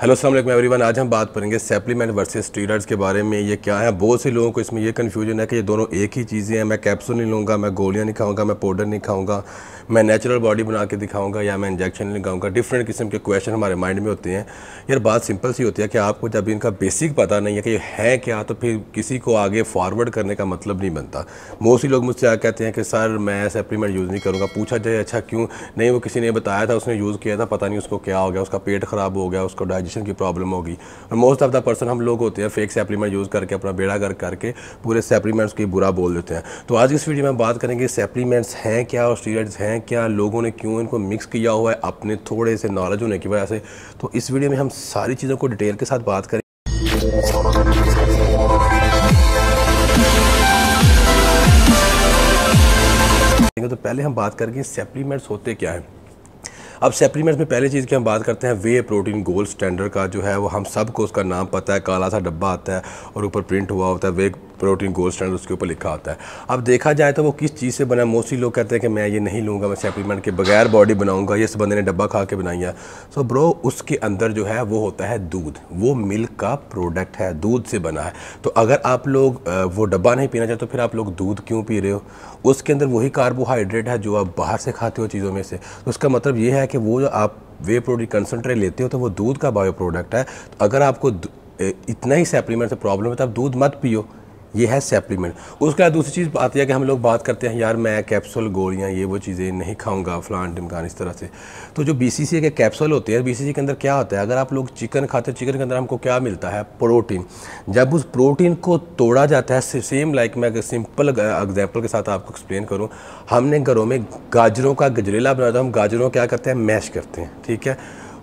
Hello, अस्सलाम everyone. आज हम बात करेंगे सेप्लीमेंट वर्सेस स्टीरॉइड्स के बारे में। ये क्या है? बहुत से लोगों को इसमें ये कन्फ्यूज़न है कि ये दोनों एक ही चीज़ें हैं। मैं कैप्सूल नहीं लूँगा, मैं गोलियाँ नहीं खाऊँगा, मैं पाउडर नहीं खाऊँगा, मैं नेचुरल बॉडी बना के दिखाऊँगा या मैं इंजेक्शन नहीं लगाऊँगा। डिफरेंट किस्म के क्वेश्चन हमारे माइंड में होते हैं। यार, बात सिंपल सी होती है कि आपको जब इनका बेसिक पता नहीं है कि ये है क्या तो फिर किसी को आगे फॉरवर्ड करने का मतलब नहीं बनता। मोस्टली लोग मुझसे आगे कहते हैं कि, सर, मैं सप्लीमेंट यूज़ नहीं करूँगा। पूछा जाए अच्छा क्यों? नहीं, वो किसी ने बताया था, उसने यूज़ किया था, पता नहीं उसको क्या हो गया, उसका पेट ख़राब हो गया, उसको डाइजेशन की प्रॉब्लम होगी। और मोस्ट ऑफ़ द पर्सन हम लोग होते हैं फेक सेप्लीमेंट यूज़ करके, अपना बेड़ा कर करके, पूरे सेप्लीमेंट्स की बुरा बोल देते हैं। तो आज इस वीडियो में बात करेंगे सेप्लीमेंट्स हैं क्या और स्टीरॉइड्स हैं क्या, लोगों ने क्यों इनको मिक्स किया हुआ है, अपने थोड़े से नॉलेज होने की वजह से। तो इस वीडियो में हम सारी चीज़ों को डिटेल के साथ बात करें। तो पहले हम बात करेंगे सेप्लीमेंट्स होते क्या हैं। अब सेप्लीमेंट्स में पहली चीज़ की हम बात करते हैं वे प्रोटीन गोल्ड स्टैंडर्ड का जो है, वो हम सबको उसका नाम पता है, काला सा डब्बा आता है और ऊपर प्रिंट हुआ होता है वे प्रोटीन गोल्ड स्टैंडर्ड उसके ऊपर लिखा होता है। अब देखा जाए तो वो किस चीज़ से बना, मोस्टली लोग कहते हैं कि मैं ये नहीं लूँगा, मैं सप्लीमेंट के बगैर बॉडी बनाऊँगा, ये बंदे ने डब्बा खा के बनाई है। सो ब्रो उसके अंदर जो है, वो होता है दूध। वो मिल्क का प्रोडक्ट है, दूध से बना है। तो अगर आप लोग वो डब्बा नहीं पीना चाहते तो फिर आप लोग दूध क्यों पी रहे हो? उसके अंदर वही कार्बोहाइड्रेट है जो आप बाहर से खाते हो चीज़ों में से। तो उसका मतलब ये है कि वो जो आप वे प्रोटीन कंसनट्रेट लेते हो तो वो दूध का बायो प्रोडक्ट है। तो अगर आपको इतना ही सप्लीमेंट से प्रॉब्लम है तो आप दूध मत पियो। ये है सप्लीमेंट उसके बाद दूसरी चीज़ आती है कि हम लोग बात करते हैं, यार, मैं कैप्सूल गोलियाँ, ये वो चीज़ें नहीं खाऊँगा, फलान टिमकान इस तरह से। तो जो बी सी सी के कैप्सूल होते हैं बी सी सी के अंदर क्या होता है? अगर आप लोग चिकन खाते हैं चिकन के अंदर हमको क्या मिलता है? प्रोटीन जब उस प्रोटीन को तोड़ा जाता है सेम लाइक मैं अगर सिंपल एग्ज़ाम्पल के साथ आपको एक्सप्लेन करूँ, हमने घरों में गाजरों का गजरेला बनाया था, हम गाजरों क्या करते हैं? मैश करते हैं, ठीक है?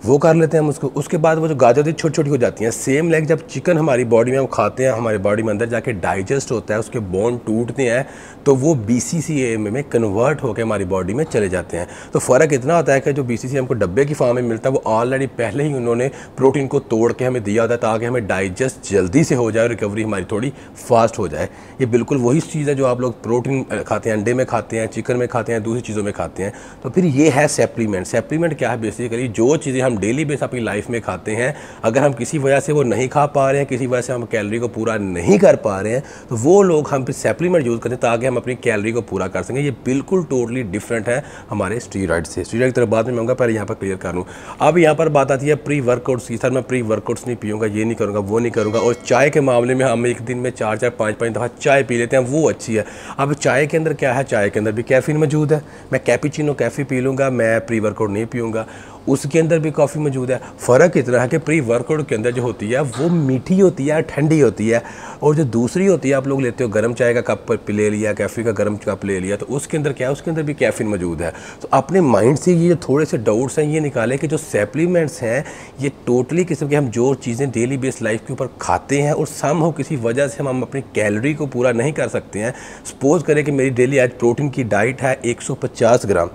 वो कर लेते हैं हम उसको। उसके बाद वो जो गाजर छोटी छोटी हो जाती हैं। सेम लाइक जब चिकन हमारी बॉडी में हम खाते हैं, हमारी बॉडी में अंदर जाके डाइजेस्ट होता है, उसके बोन टूटते हैं तो वो बी ए में कन्वर्ट होकर हमारी बॉडी में चले जाते हैं। तो फ़र्क इतना होता है कि जो बी सी सी हमको डब्बे की फार्म में मिलता है, वो ऑलरेडी पहले ही उन्होंने प्रोटीन को तोड़ के हमें दिया होता है ताकि हमें डाइजेस्ट जल्दी से हो जाए रिकवरी हमारी थोड़ी फास्ट हो जाए। ये बिल्कुल वही चीज़ है जो आप लोग प्रोटीन खाते हैं, अंडे में खाते हैं चिकन में खाते हैं, दूसरी चीज़ों में खाते हैं। तो फिर ये है सेप्लीमेंट सेप्लीमेंट क्या है? बेसिकली जो चीज़ें हम डेली बेस अपनी लाइफ में खाते हैं। अगर हम किसी वजह से वो नहीं खा पा रहे हैं, किसी वजह से हम कैलरी को पूरा नहीं कर पा रहे हैं तो वो लोग हम फिर सेप्लीमेंट यूज़ करते हैं ताकि हम अपनी कैलरी को पूरा कर सकें। ये बिल्कुल टोटली डिफरेंट है हमारे स्टीराइड से। स्टीराइड की तरफ़ बाद में मैं पहले यहाँ पर क्लियर कर लूँ। अब यहाँ पर बात आती है प्री वर्कआउट्स की। सर, मैं प्री वर्कआउट्स नहीं पीऊँगा, ये नहीं करूँगा, वो नहीं करूँगा। और चाय के मामले में हम एक दिन में चार चार पाँच पाँच दफ़ा चाय पी लेते हैं, वो अच्छी है। अब चाय के अंदर क्या है? चाय के अंदर भी कैफीन मौजूद है। मैं कैपिचिनो कैफ़ी पी लूँगा, मैं प्री वर्कआउट नहीं पीऊँगा। उसके अंदर भी कॉफ़ी मौजूद है। फ़र्क इतना है कि प्री वर्कआउट के अंदर जो होती है, वो मीठी होती है, ठंडी होती है और जो दूसरी होती है, आप लोग लेते हो गर्म चाय का कप ले लिया, कैफ़ी का गर्म कप ले लिया तो उसके अंदर क्या है? उसके अंदर भी कैफिन मौजूद है। तो अपने माइंड से ये थोड़े से डाउट्स हैं, ये निकालें कि जो सेप्लीमेंट्स हैं, ये टोटली किस्म के हम जो चीज़ें डेली बेस लाइफ के ऊपर खाते हैं और सम हो किसी वजह से हम अपनी कैलोरी को पूरा नहीं कर सकते हैं। सपोज़ करें कि मेरी डेली आज प्रोटीन की डाइट है एक सौ पचास ग्राम।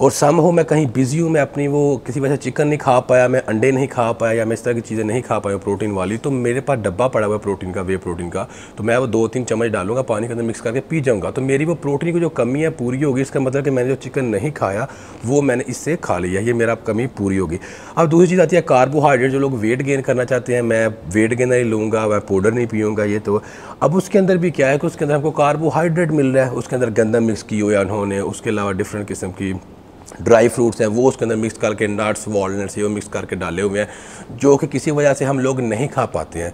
और सम हो मैं कहीं बिज़ी हूँ, मैं अपनी वो किसी वजह से चिकन नहीं खा पाया, मैं अंडे नहीं खा पाया या मैं इस तरह की चीज़ें नहीं खा पाया प्रोटीन वाली तो मेरे पास डब्बा पड़ा हुआ है प्रोटीन का वे प्रोटीन का। तो मैं वो दो तीन चम्मच डालूँगा, पानी के अंदर मिक्स करके पी जाऊँगा। तो मेरी वो प्रोटीन की जो कमी है, पूरी होगी, इसका मतलब कि मैंने जो चिकन नहीं खाया, वो मैंने इससे खा लिया, ये मेरा कमी पूरी होगी। अब दूसरी चीज़ आती है कार्बोहाइड्रेट जो लोग वेट गेन करना चाहते हैं, मैं वेट गेन नहीं लूँगा, मैं पाउडर नहीं पीऊँगा, ये तो। अब उसके अंदर भी क्या है कि उसके अंदर हमको कार्बोहाइड्रेट मिल रहा है, उसके अंदर गंदा मिक्स की हो या उन्होंने, उसके अलावा डिफरेंट किस्म की ड्राई फ्रूट्स हैं, वो उसके अंदर मिक्स करके नट्स वॉलनट्स ये मिक्स करके डाले हुए हैं, जो कि किसी वजह से हम लोग नहीं खा पाते हैं।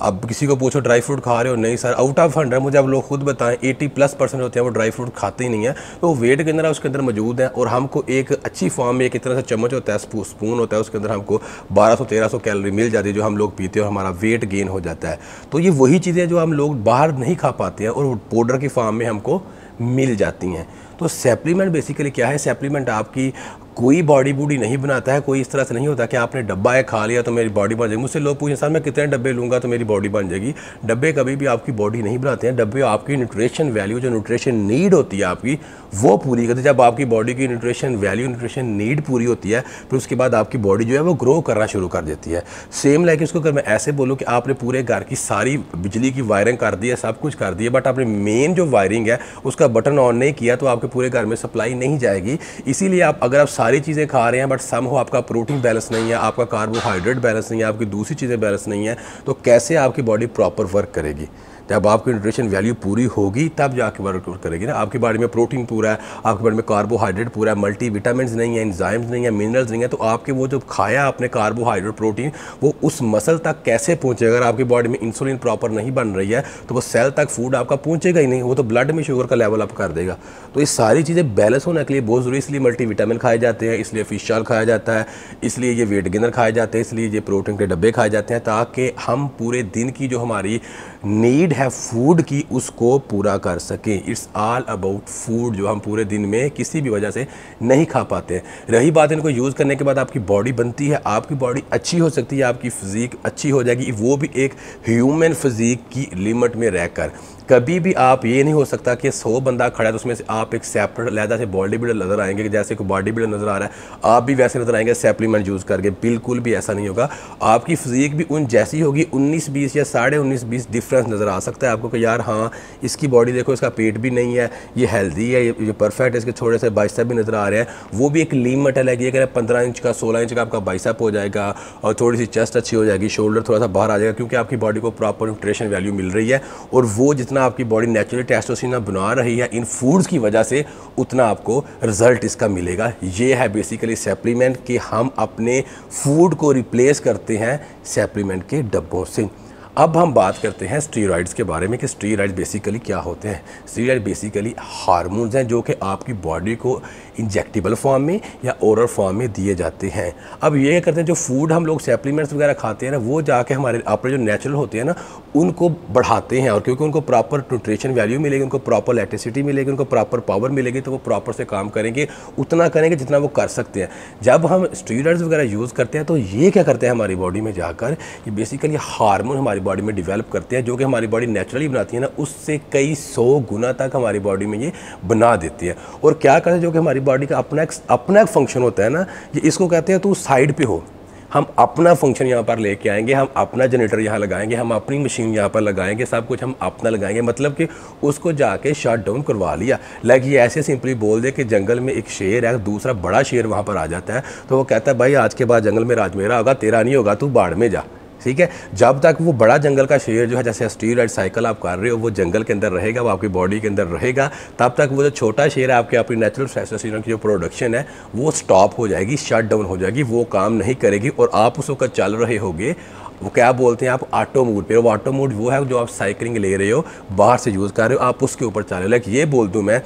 अब किसी को पूछो, ड्राई फ्रूट खा रहे हो? नहीं सर आउट ऑफ़ हंड्रेड मुझे अब लोग खुद बताएँ 80 प्लस परसेंट होते हैं, वो ड्राई फ्रूट खाते ही नहीं है। तो वेट के अंदर उसके अंदर मौजूद है और हमको एक अच्छी फॉर्म में एक इतना सा चम्मच होता है स्पून होता है, उसके अंदर हमको 1200 1300 कैलोरी मिल जाती है जो हम लोग पीते हैं हमारा वेट गेन हो जाता है। तो ये वही चीज़ें जो हम लोग बाहर नहीं खा पाते हैं और पाउडर की फॉर्म में हमको मिल जाती हैं। तो सेप्लीमेंट बेसिकली क्या है? सेप्लीमेंट आपकी कोई बॉडी बूडी नहीं बनाता है, कोई इस तरह से नहीं होता कि आपने डब्बा है खा लिया तो मेरी बॉडी बन जाएगी। मुझसे लोग पूछें, सर, मैं कितने डब्बे लूँगा तो मेरी बॉडी बन जाएगी? डब्बे कभी भी आपकी बॉडी नहीं बनाते हैं। डब्बे आपकी न्यूट्रिशन वैल्यू जो न्यूट्रिशन नीड होती है आपकी, वो पूरी करते जब आपकी बॉडी की न्यूट्रिशन वैल्यू न्यूट्रिशन नीड पूरी होती है, फिर उसके बाद आपकी बॉडी जो है वो ग्रो करना शुरू कर देती है। सेम लाइक इसको अगर मैं ऐसे बोलूँ कि आपने पूरे घर की सारी बिजली की वायरिंग कर दी है, सब कुछ कर दिया बट आपने मेन जो वायरिंग है, उसका बटन ऑन नहीं किया तो आपके पूरे घर में सप्लाई नहीं जाएगी। इसीलिए आप, अगर आप सारी चीज़ें खा रहे हैं बट सम हो आपका प्रोटीन बैलेंस नहीं है, आपका कार्बोहाइड्रेट बैलेंस नहीं है, आपकी दूसरी चीज़ें बैलेंस नहीं है तो कैसे आपकी बॉडी प्रॉपर वर्क करेगी? जब आपकी न्यूट्रिशन वैल्यू पूरी होगी, तब जाके वर्क करेगी ना। आपकी बॉडी में प्रोटीन पूरा है, आपकी बॉडी में कार्बोहाइड्रेट पूरा है मल्टी विटामिन नहीं है इंजाइम्स नहीं है मिनरल्स नहीं है तो आपके वो जो खाया आपने कार्बोहाइड्रेट प्रोटीन वो उस मसल तक कैसे पहुँचे अगर आपकी बॉडी में इंसुलिन प्रॉपर नहीं बन रही है तो वो सेल तक फ़ूड आपका पहुँचेगा ही नहीं, वो तो ब्लड में शुगर का लेवल अप कर देगा। तो ये सारी चीज़ें बैलेंस होने के लिए बहुत ज़रूरी इसलिए मल्टी विटामिन खाए जाते हैं, इसलिए फ़िश शाल खाया जाता है, इसलिए ये वेट गेनर खाए जाते हैं, इसलिए ये प्रोटीन के डब्बे खाए जाते हैं, ताकि हम पूरे दिन की जो हमारी नीड है फ़ूड की, उसको पूरा कर सकें। इट्स ऑल अबाउट फ़ूड जो हम पूरे दिन में किसी भी वजह से नहीं खा पाते। रही बात इनको यूज़ करने के बाद आपकी बॉडी बनती है, आपकी बॉडी अच्छी हो सकती है, आपकी फिज़ीक अच्छी हो जाएगी, वो भी एक ह्यूमन फिज़ीक की लिमिट में रहकर। कभी भी आप ये नहीं हो सकता कि सौ बंदा खड़ा है तो उसमें से आप एक सेपरेट लहदा से बॉडी बिल्डर नज़र आएँगे कि जैसे कोई बॉडी बिल्डर नज़र आ रहा है, आप भी वैसे नज़र आएँगे सेप्लीमेंट यूज़ करके, बिल्कुल भी ऐसा नहीं होगा। आपकी फिजीक भी उन जैसी होगी, उन्नीस बीस या साढ़े उन्नीस बीस डिफरेंस नज़र आ सकता है आपको कि यार हाँ इसकी बॉडी देखो, इसका पेट भी नहीं है, ये हेल्दी है, ये परफेक्ट है, इसके थोड़े से बाइसप भी नज़र आ रहे हैं। वो भी एक लीमट है ये कह पंद्रह इंच का, सोलह इंच का आपका बाइसप हो जाएगा और थोड़ी सी चेस्ट अच्छी हो जाएगी शोल्डर थोड़ा सा बाहर आ जाएगा क्योंकि आपकी बॉडी को प्रॉपर न्यूट्रेशन वैल्यू मिल रही है और वो जितना आपकी बॉडी नेचुरल टेस्टोसिना बना रही है। इन फूड्स की वजह से उतना आपको रिज़ल्ट इसका मिलेगा। ये है बेसिकली सप्लीमेंट कि हम अपने फ़ूड को रिप्लेस करते हैं सप्लीमेंट के डब्बों से। अब हम बात करते हैं स्टीरॉइड्स के बारे में कि स्टीरॉइड्स बेसिकली क्या होते हैं। स्टीरॉइड बेसिकली हार्मोन्स हैं जो कि आपकी बॉडी को इंजेक्टेबल फॉर्म में या ओरल फॉर्म में दिए जाते हैं। अब ये करते हैं, जो फ़ूड हम लोग सप्लीमेंट्स वगैरह खाते हैं ना, वो जाके हमारे, अपने जो नेचुरल होते हैं ना, उनको बढ़ाते हैं और क्योंकि उनको प्रॉपर न्यूट्रिशन वैल्यू मिलेगी, उनको प्रॉपर इलेक्ट्रिसिटी मिलेगी, उनको प्रॉपर पावर मिलेगी तो वो प्रॉपर से काम करेंगे, उतना करेंगे जितना वो कर सकते हैं। जब हम स्टीरॉइड्स वगैरह यूज़ करते हैं तो ये क्या करते हैं हमारी बॉडी में जाकर, ये बेसिकली हारमोन हमारी बॉडी में डिवेलप करते हैं, जो कि हमारी बॉडी नेचुरली बनाती है ना, उससे कई सौ गुना तक हमारी बॉडी में ये बना देती है। और क्या करते हैं, जो कि हमारी बॉडी का अपना एक अपना एक फ़ंक्शन होता है ना, ये इसको कहते हैं, तू साइड पे हो। हम अपना फ़ंक्शन यहाँ पर लेके आएँगे, हम अपना जनरेटर यहाँ लगाएँगे, हम अपनी मशीन यहाँ पर लगाएँगे, सब कुछ हम अपना लगाएँगे मतलब कि उसको जाके शट डाउन करवा लिया। लाइक ये ऐसे सिंपली बोल दे कि जंगल में एक शेर है, दूसरा बड़ा शेर वहाँ पर आ जाता है तो वो कहता है, भाई आज के बाद जंगल में राज मेरा होगा, तेरा नहीं होगा, तू बाढ़ में जा। ठीक है? जब तक वो बड़ा जंगल का शेयर जो है, जैसे स्टीराइड साइकिल आप कर रहे हो, वो जंगल के अंदर रहेगा, वो आपकी बॉडी के अंदर रहेगा, तब तक वो जो छोटा शेयर है, आपके अपनी नेचुरल टेस्टोस्टेरोन की जो प्रोडक्शन है, वो स्टॉप हो जाएगी शट डाउन हो जाएगी, वो काम नहीं करेगी और आप उस वक्त चल रहे होगे। वो क्या बोलते हैं आप? ऑटो मोड पे। वो ऑटो मोड वो है जो आप साइकिलिंग ले रहे हो, बाहर से यूज़ कर रहे हो, आप उसके ऊपर चल रहे हो। लाइक ये बोल दूँ मैं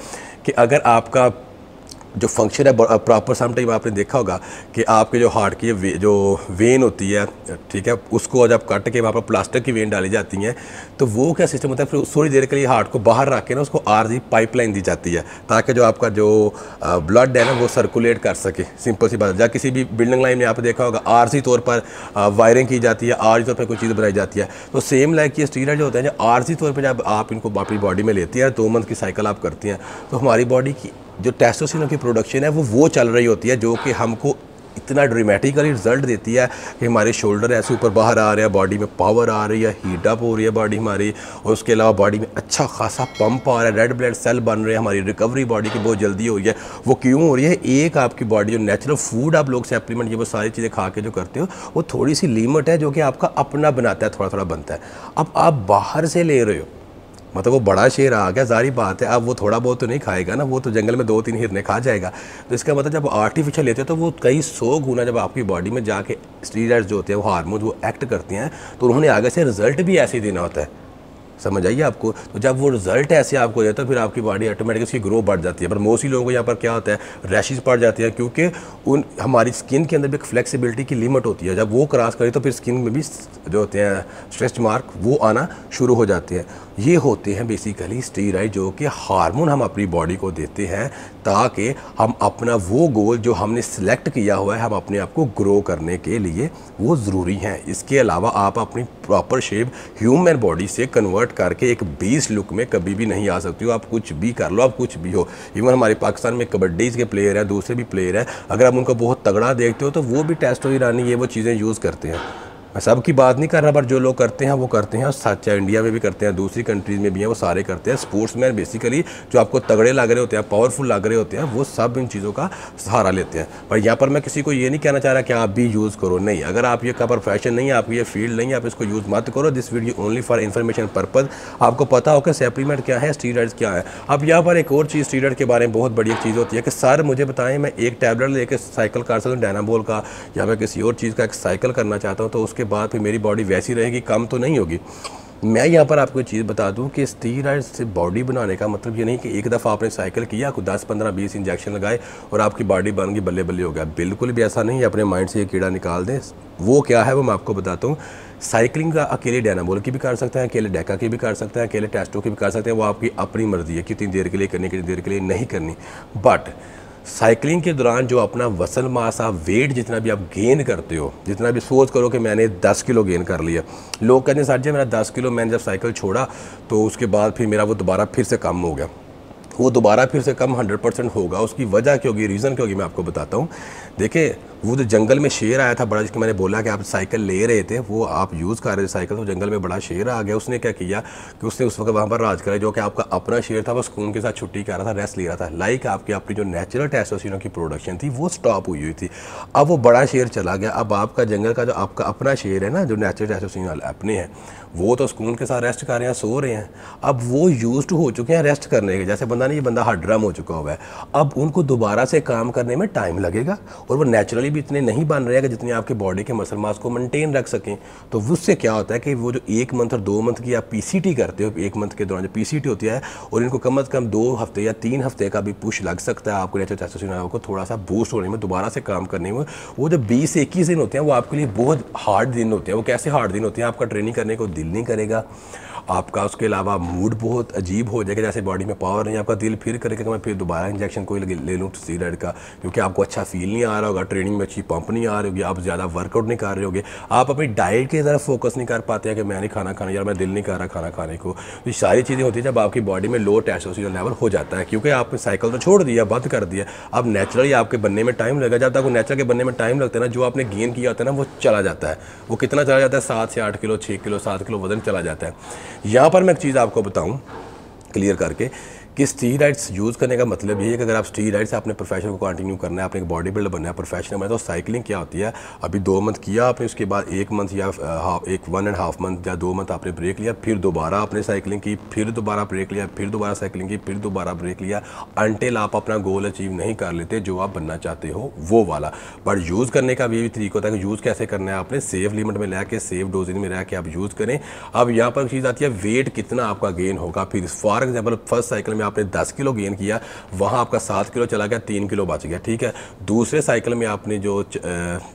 कि अगर आपका जो फ़ंक्शन है प्रॉपर सम टाइम आपने देखा होगा कि आपके जो हार्ट की जो वेन होती है, ठीक है, उसको जब कट के, वहाँ पर प्लास्टिक की वेन डाली जाती हैं तो वो क्या सिस्टम होता है? फिर थोड़ी देर के लिए हार्ट को बाहर रख के ना, उसको आरजी पाइपलाइन दी जाती है, ताकि जो आपका जो ब्लड है ना, वो सर्कुलेट कर सके। सिंपल सी बात या किसी भी बिल्डिंग लाइन में आपने देखा होगा आरसी तौर पर वायरिंग की जाती है आरजी तौर पर कोई चीज़ बनाई जाती है। तो सेम लाइक ये स्टीरा जो होते हैं, जो आरजी तौर पर जब आप इनको अपनी बॉडी में लेती हैं, दो मंथ की साइकिल आप करती हैं तो हमारी बॉडी की जो टेस्टोस्टेरोन की प्रोडक्शन है, वो वो चल रही होती है, जो कि हमको इतना ड्रामेटिकली रिज़ल्ट देती है कि हमारे शोल्डर ऐसे ऊपर बाहर आ रहे हैं बॉडी में पावर आ रही है हीट अप हो रही है बॉडी हमारी, और उसके अलावा बॉडी में अच्छा खासा पंप आ रहा है रेड ब्लड सेल बन रहे हैं, हमारी रिकवरी बॉडी की बहुत जल्दी हो रही है। वो क्यों हो रही है? एक आपकी बॉडी जो नेचुरल फ़ूड आप लोग सप्लीमेंट ये वो सारी चीज़ें खा के जो करते हो, वो थोड़ी सी लिमिट है, जो कि आपका अपना बनाता है थोड़ा थोड़ा बनता है। अब आप बाहर से ले रहे हो मतलब वो बड़ा शेर आ गया सारी बात है, अब वो थोड़ा बहुत तो नहीं खाएगा ना, वो तो जंगल में दो तीन हिरने खा जाएगा। तो इसका मतलब जब आर्टिफिशियल लेते हैं तो वो कई सौ गुना जब आपकी बॉडी में जाके स्टीराइड्स जो होते हैं, वो हारमोन वो एक्ट करते हैं तो उन्होंने आगे से रिज़ल्ट भी ऐसे ही देना होता है। समझ आइए आपको? तो जब वो रिज़ल्ट ऐसे आपको देता है फिर आपकी बॉडी ऑटोमेटिक उसकी ग्रो बढ़ जाती है। पर मोस्टली लोगों को यहाँ पर क्या होता है रैशेज पड़ जाती है, क्योंकि उन, हमारी स्किन के अंदर भी एक फ्लेक्सिबिलिटी की लिमिट होती है। जब वो क्रॉस करें तो फिर स्किन में भी जो होते हैं स्ट्रेच मार्क वो आना शुरू हो जाते हैं। ये होते हैं बेसिकली स्टीराइड जो कि हार्मोन हम अपनी बॉडी को देते हैं ताकि हम अपना वो गोल जो हमने सिलेक्ट किया हुआ है, हम अपने आप को ग्रो करने के लिए वो ज़रूरी हैं। इसके अलावा आप अपनी प्रॉपर शेप ह्यूमन बॉडी से कन्वर्ट करके एक बीस लुक में कभी भी नहीं आ सकती हो। आप कुछ भी कर लो, आप कुछ भी हो। इवन हमारे पाकिस्तान में कबड्डीज़ के प्लेयर हैं, दूसरे भी प्लेयर हैं। अगर आप उनको बहुत तगड़ा देखते हो तो वो भी टेस्ट हो रानी ये वो चीज़ें यूज़ करते हैं। मैं सब की बात नहीं कर रहा, पर जो लोग करते हैं, वो करते हैं सच है इंडिया में भी करते हैं, दूसरी कंट्रीज़ में भी हैं, वो सारे करते हैं। स्पोर्ट्स मैन बेसिकली जो आपको तगड़े लग रहे होते हैं पावरफुल लग रहे होते हैं, वो सब इन चीज़ों का सहारा लेते हैं। पर यहाँ पर मैं किसी को ये नहीं कहना चाह रहा कि आप भी यूज़ करो। नहीं, अगर आप ये का प्रोफेशन नहीं है, आपकी ये फ़ील्ड नहीं है, आप इसको यूज़ मत करो। This video only for information purpose आपको पता हो कि सेप्लीमेंट क्या है स्टीराइड्स क्या है। अब यहाँ पर एक और चीज़ स्टीराइड के बारे में बहुत बड़ी चीज़ होती है कि सर मुझे बताएँ, मैं एक टैबलेट लेके साइकिल कर सकता हूँ डायनाबोल का, या मैं किसी और चीज़ का एक साइकिल करना चाहता हूँ तो उसके बाद फिर मेरी बॉडी वैसी रहेगी, कम तो नहीं होगी। मैं यहाँ पर आपको चीज़ बता दूँ कि स्टीराइड से बॉडी बनाने का मतलब ये नहीं कि एक दफ़ा आपने साइकिल किया, आपको 10 15 20 इंजेक्शन लगाए और आपकी बॉडी बन गई बल्ले बल्ले हो गया। बिल्कुल भी ऐसा नहीं है, अपने माइंड से ये कीड़ा निकाल दें। वो क्या है, वो मैं आपको बताता हूँ। साइकिलिंग का अकेले डायनामोल की भी कर सकते हैं, अकेले डेका की भी कर सकते हैं, अकेले टेस्टो की भी कर सकते हैं। वो आपकी अपनी मर्ज़ी है, कितनी देर के लिए करनी, कितनी देर के लिए नहीं करनी। बट साइकिलिंग के दौरान जो अपना वसल मास आप वेट जितना भी आप गेन करते हो, जितना भी सोच करो कि मैंने 10 किलो गेन कर लिया। लोग कहते हैं, सर जी, मेरा 10 किलो मैंने जब साइकिल छोड़ा तो उसके बाद फिर मेरा वो दोबारा फिर से कम हो गया। वो दोबारा फिर से कम 100 परसेंट होगा। उसकी वजह क्या होगी रीज़न क्या होगी, मैं आपको बताता हूँ। देखिए, वो जो जंगल में शेर आया था, बड़ा जिसके मैंने बोला कि आप साइकिल ले रहे थे, वो आप यूज़ कर रहे थे साइकिल तो जंगल में बड़ा शेर आ गया। उसने क्या किया कि उसने उस वक्त वहाँ पर राज करा, जो कि आपका अपना शेर था, वो सुकून के साथ छुट्टी कर रहा था, रेस्ट ले रहा था। लाइक आपकी अपनी जो नेचुरल टेस्टोस्टेरोन की प्रोडक्शन थी, वो स्टॉप हुई हुई थी। अब वो बड़ा शेर चला गया। अब आपका जंगल का जो आपका अपना शेर है ना, जो नेचुरल टेस्टोस्टेरोन अपने हैं, वो तो सुकून के साथ रेस्ट कर रहे हैं, सो रहे हैं। अब वो यूज़ हो चुके हैं रेस्ट करने के जैसे बंदा नहीं ये बंदा हार्ड ड्रम हो चुका हुआ है। अब उनको दोबारा से काम करने में टाइम लगेगा। और वो नेचुरली भी इतने नहीं बन रहे हैं जितनी आपके बॉडी के मसल मास को मेंटेन रख सकें। तो उससे क्या होता है कि वो जो एक मंथ और दो मंथ की आप पीसीटी करते हो, एक मंथ के दौरान जो पीसीटी होती है और इनको कम अज़ कम दो हफ़्ते या तीन हफ़्ते का भी पुश लग सकता है आपको नेचुरल को थोड़ा सा बूस्ट होने में, दोबारा से काम करने में। वो जो बीस इक्कीस दिन होते हैं, वो आपके लिए बहुत हार्ड दिन होते हैं। वो कैसे हार्ड दिन होते हैं, आपका ट्रेनिंग करने को दिल नहीं करेगा। आपका उसके अलावा मूड बहुत अजीब हो जाएगा, जैसे बॉडी में पावर नहीं, आपका दिल फिर करेगा कि मैं फिर दोबारा इंजेक्शन कोई ले लूँ स्टीराइड का, क्योंकि आपको अच्छा फील नहीं आ रहा होगा ट्रेनिंग में अच्छी पंप नहीं आ रही होगी, आप ज़्यादा वर्कआउट नहीं कर रहे होगे, आप अपनी डाइट की तरफ़ फोकस नहीं कर पाते हैं कि मैं नहीं खाना खाना, यार मैं दिल नहीं कर रहा खाना खाने को। ये सारी चीज़ें होती है जब आपकी बॉडी में लो टेस्टोस्टेरोन लेवल हो जाता है, क्योंकि आपने साइकिल तो छोड़ दिया, बंद कर दिया, अब नेचुरली आपके बनने में टाइम लगेगा, जब तक वो नेचुरल के बनने में टाइम लगता है ना, जो आपने गेन किया होता है ना, वो चला जाता है, वो कितना चला जाता है, सात से आठ किलो छः किलो, सात किलो वज़न चला जाता है। यहाँ पर मैं एक चीज़ आपको बताऊँ क्लियर करके। कि स्टीराइड्स यूज़ करने का मतलब ये है कि अगर आप स्टीराइड्स अपने प्रोफेशन को कंटिन्यू करना है, आपने एक बॉडी बिल्डर बनना है प्रोफेशनल बनना है तो साइकिलिंग क्या होती है? अभी दो मंथ किया आपने, उसके बाद एक मंथ या एक वन एंड हाफ़ मंथ या दो मंथ आपने ब्रेक लिया, फिर दोबारा आपने साइकिलिंग की, फिर दोबारा ब्रेक लिया, फिर दोबारा साइकिलिंग की, फिर दोबारा ब्रेक लिया अनटिल आप अपना गोल अचीव नहीं कर लेते जो आप बनना चाहते हो, वो वाला। बट यूज़ करने का भी तरीका होता है कि यूज़ कैसे करना है आपने? सेफ़ लिमिट में रह के सेफ़ डोजिंग में रह के आप यूज़ करें। अब यहाँ पर चीज़ आती है वेट कितना आपका गेन होगा? फिर फॉर एग्ज़ाम्पल फ़र्स्ट साइकिल में आपने दस किलो गेन किया वहाँ आपका सात किलो चला गया तीन किलो बच गया ठीक है? दूसरे साइकिल में आपने जो च, आ,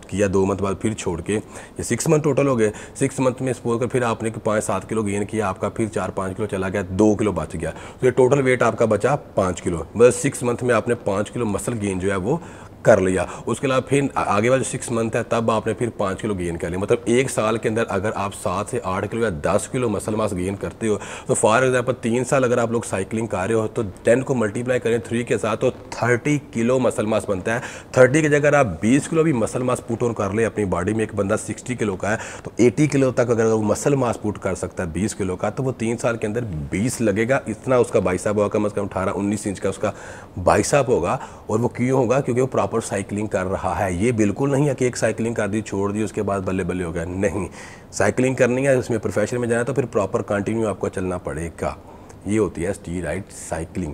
किया दो मंथ बाद फिर छोड़ के ये सिक्स मंथ टोटल हो गए। सिक्स मंथ में सपोज़ कर फिर आपने पाँच सात किलो गेन किया आपका फिर चार पाँच किलो चला गया दो किलो बच गया। तो ये टोटल वेट आपका बचा पाँच किलो। मतलब सिक्स मंथ में आपने पाँच किलो मसल गेन जो है वो कर लिया। उसके अलावा फिर आगे वाले सिक्स मंथ है, तब आपने फिर पाँच किलो गेन कर लिया। मतलब एक साल के अंदर अगर आप सात से आठ किलो या दस किलो मसल मास गेन करते हो तो फॉर एग्ज़ाम्पल तीन साल अगर आप लोग साइकिलिंग कर रहे हो तो टेन को मल्टीप्लाई करें थ्री के साथ तो थर्टी किलो मसल मास बनता है। थर्टी की जगह आप बीस किलो भी मसल मास पुट ऑन कर ले अपनी बॉडी में, एक बंदा सिक्सटी किलो का है तो एटी किलो तक अगर वो मसल मास पुट कर सकता है बीस किलो का तो वो तीन साल के अंदर बीस लगेगा। इतना उसका बाइसाप होगा कम अज़ कम अठारह उन्नीस इंच का उसका बाइसाप होगा, और वो क्यों होगा? क्योंकि वो प्रॉपर साइकिलिंग कर रहा है। ये बिल्कुल नहीं है कि एक साइकिलिंग कर दी, छोड़ दी, उसके बाद बल्ले बल्ले हो गया नहीं। साइकिलिंग करनी है, उसमें प्रोफेशन में जाना तो फिर प्रॉपर कंटिन्यू आपको चलना पड़ेगा। ये होती है स्टी राइट साइकिलिंग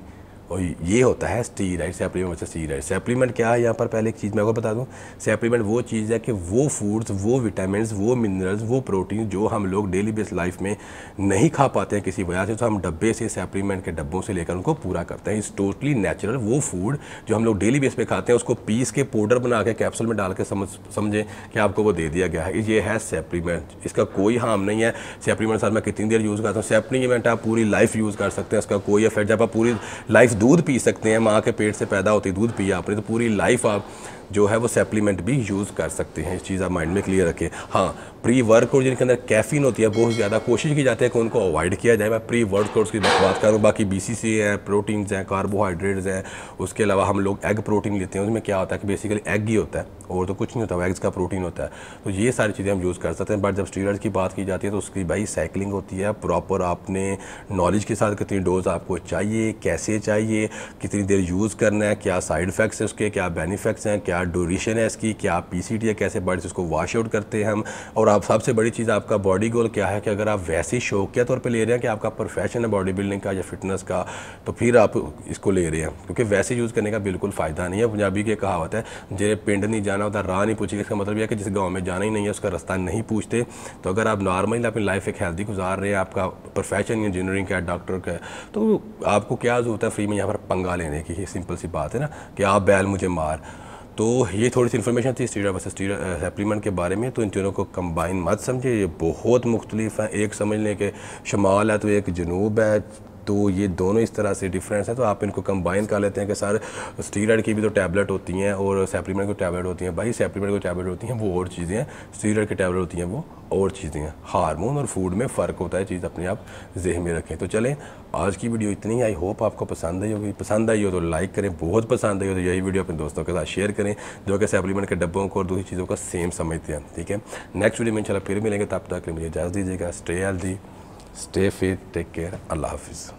और ये होता है स्टीराइड सेप्लीमेंट से स्टीराइड सेप्लीमेंट क्या है? यहाँ पर पहले एक चीज़ मैं आपको बता दूँ। सेप्लीमेंट वो चीज़ है कि वो फूड्स वो विटामिन वो मिनरल्स वो प्रोटीन जो हम लोग डेली बेस लाइफ में नहीं खा पाते हैं किसी वजह से तो हम डब्बे से सेप्लीमेंट के डब्बों से लेकर उनको पूरा करते हैं। इस टोटली नेचुरल वो फ़ूड जो हम लोग डेली बेस पे खाते हैं, उसको पीस के पाउडर बना के कैप्सूल में डाल के समझ, समझें कि आपको वो दे दिया गया है। ये है सेप्लीमेंट इसका कोई हार्म नहीं है। सेप्लीमेंट सर मैं कितनी देर यूज़ करता हूँ। सेप्लीमेंट आप पूरी लाइफ यूज़ कर सकते हैं। इसका कोई इफ़ेक्ट जब आप पूरी लाइफ दूध पी सकते हैं, माँ के पेट से पैदा होती दूध पिया आपने तो पूरी लाइफ आप जो है वो सप्लीमेंट भी यूज़ कर सकते हैं। इस चीज़ आप माइंड में क्लियर रखें। हाँ प्री वर्कआउट जिनके अंदर कैफीन होती है बहुत ज़्यादा कोशिश की जाती है कि उनको अवॉइड किया जाए। मैं प्री वर्कआउट्स की बात करूँ, बाकी बी सी है, प्रोटीन्स हैं कार्बोहाइड्रेट्स हैं, उसके अलावा हम लोग एग प्रोटीन लेते हैं, उसमें क्या होता है कि बेसिकली एग ही होता है, और तो कुछ नहीं होता एग्स का प्रोटीन होता है। तो ये सारी चीज़ें हम यूज़ कर सकते हैं बट जब स्टीरॉयड की बात की जाती है तो उसकी भाई साइकिलिंग होती है प्रॉपर आपने नॉलेज के साथ कितनी डोज आपको चाहिए, कैसे चाहिए, कितनी देर यूज़ करना है, क्या साइड इफ़ेक्ट्स हैं उसके, क्या बेनिफिट्स हैं, क्या ड्यूरेशन है इसकी, क्या पी सी टी है, कैसे बर्ड्स उसको वॉश आउट करते हैं हम, और आप, सबसे बड़ी चीज़ आपका बॉडी गोल क्या है कि अगर आप वैसे ही शौकिया तौर पर ले रहे हैं कि आपका प्रोफेशन है बॉडी बिल्डिंग का या फिटनेस का तो फिर आप इसको ले रहे हैं। क्योंकि वैसे यूज़ करने का बिल्कुल फ़ायदा नहीं है। पंजाबी की कहावत है, जे पिंड नहीं जाना होता, राह नहीं पूछेगा। इसका मतलब यह कि जिस गाँव में जाना ही नहीं है, उसका रास्ता नहीं पूछते। तो अगर आप नॉर्मली अपनी लाइफ एक हेल्दी गुजार रहे हैं, आपका प्रोफेशन इंजीनियरिंग का डॉक्टर का तो आपको क्या ज़रूरत है फ्री में यहाँ पर पंगा लेने की? सिंपल सी बात है ना कि आप बैल मुझे मार। तो ये थोड़ी सी इन्फॉर्मेशन थी स्टीरा वर्सेस स्टीरा सप्लीमेंट के बारे में तो इन तीनों को कंबाइन मत समझे ये बहुत मुख्तलिफ़ हैं। एक समझ लें कि शुमाल है तो एक जनूब है तो ये दोनों इस तरह से डिफरेंस है तो आप इनको कंबाइन कर लेते हैं कि सर स्टीरॉयड की भी तो टैबलेट होती हैं और सेप्लीमेंट की टैबलेट होती हैं। भाई सेप्लीमेंट की टैबलेट होती हैं, वो और चीज़ें हैं। स्टीरॉयड की टैबलेट होती हैं, वो और चीज़ें हैं। हारमोन और फ़ूड में फ़र्क होता है चीज़ अपने आप जहन में रखें। तो चलें, आज की वीडियो इतनी आई होप आपको पसंद आई होगी। पसंद आई हो तो लाइक करें, बहुत पसंद आई हो तो यही वीडियो अपने दोस्तों के साथ शेयर करें, जो कि सेप्लीमेंट के डब्बों को और दूसरी चीज़ों का सेम समझते हैं। ठीक है? नेक्स्ट वीडियो में चला फिर मिलेंगे। तब तक मुझे इजाज़त दीजिएगा। Stay healthy Stay fit, take care, Allah Hafiz.